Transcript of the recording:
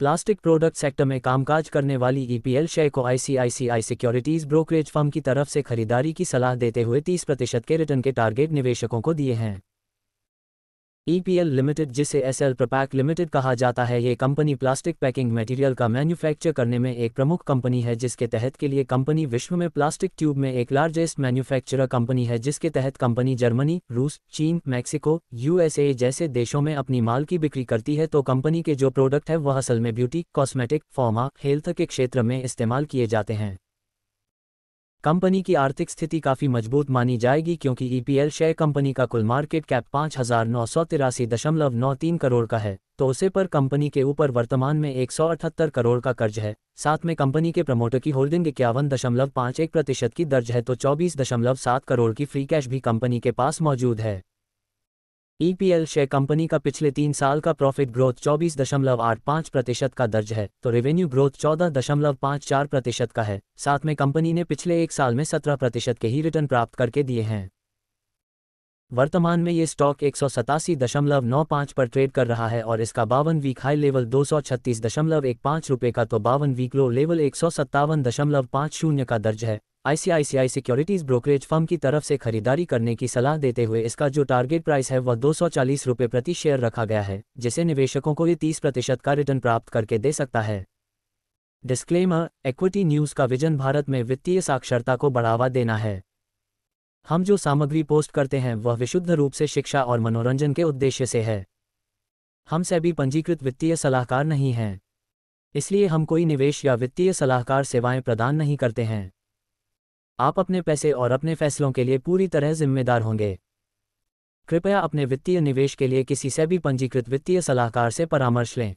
Plastic product sector में कामकाज करने वाली ईपीएल शेयर को आईसीआईसीआई सिक्योरिटीज ब्रोकरेज फर्म की तरफ़ से खरीदारी की सलाह देते हुए 30 प्रतिशत के रिटर्न के टारगेट निवेशकों को दिए हैं। ईपीएल लिमिटेड जिसे एसएल प्रपैक लिमिटेड कहा जाता है, ये कंपनी प्लास्टिक पैकिंग मटेरियल का मैन्युफैक्चर करने में एक प्रमुख कंपनी है, जिसके तहत के लिए कंपनी विश्व में प्लास्टिक ट्यूब में एक लार्जेस्ट मैन्युफैक्चरर कंपनी है, जिसके तहत कंपनी जर्मनी, रूस, चीन, मैक्सिको यूएसए जैसे देशों में अपनी माल की बिक्री करती है। तो कंपनी के जो प्रोडक्ट है, वह असल में ब्यूटी कॉस्मेटिक फॉर्मा हेल्थ के क्षेत्र में इस्तेमाल किए जाते हैं। कंपनी की आर्थिक स्थिति काफ़ी मज़बूत मानी जाएगी क्योंकि ईपीएल शेयर कंपनी का कुल मार्केट कैप पाँच हज़ार नौ सौ तिरासी दशमलव नौ तीन करोड़ का है तो उसे पर कंपनी के ऊपर वर्तमान में एक सौ अठहत्तर करोड़ का कर्ज है। साथ में कंपनी के प्रमोटर की होल्डिंग इक्यावन दशमलव पाँच एक प्रतिशत की दर्ज है तो चौबीस दशमलव सात करोड़ की फ्री कैश भी कंपनी के पास मौजूद है। ईपीएल शेयर कंपनी का पिछले तीन साल का प्रॉफिट ग्रोथ चौबीस दशमलव आठ पाँच प्रतिशत का दर्ज है तो रेवेन्यू ग्रोथ चौदह दशमलव पाँच चार प्रतिशत का है। साथ में कंपनी ने पिछले एक साल में सत्रह प्रतिशत के ही रिटर्न प्राप्त करके दिए हैं। वर्तमान में ये स्टॉक एक पर ट्रेड कर रहा है और इसका बावन वीक हाई लेवल दो रुपये का तो बावन वीक लो लेवल एक का दर्ज है। आईसीआईसीआई सिक्योरिटीज ब्रोकरेज फर्म की तरफ़ से खरीदारी करने की सलाह देते हुए इसका जो टारगेट प्राइस है वह दो सौ प्रति शेयर रखा गया है, जिसे निवेशकों को ये तीस प्रतिशत का रिटर्न प्राप्त करके दे सकता है। डिस्क्लेमर, इक्विटी न्यूज़ का विजन भारत में वित्तीय साक्षरता को बढ़ावा देना है। हम जो सामग्री पोस्ट करते हैं वह विशुद्ध रूप से शिक्षा और मनोरंजन के उद्देश्य से है। हम सभी पंजीकृत वित्तीय सलाहकार नहीं हैं। इसलिए हम कोई निवेश या वित्तीय सलाहकार सेवाएँ प्रदान नहीं करते हैं। आप अपने पैसे और अपने फैसलों के लिए पूरी तरह जिम्मेदार होंगे। कृपया अपने वित्तीय निवेश के लिए किसी से भी पंजीकृत वित्तीय सलाहकार से परामर्श लें।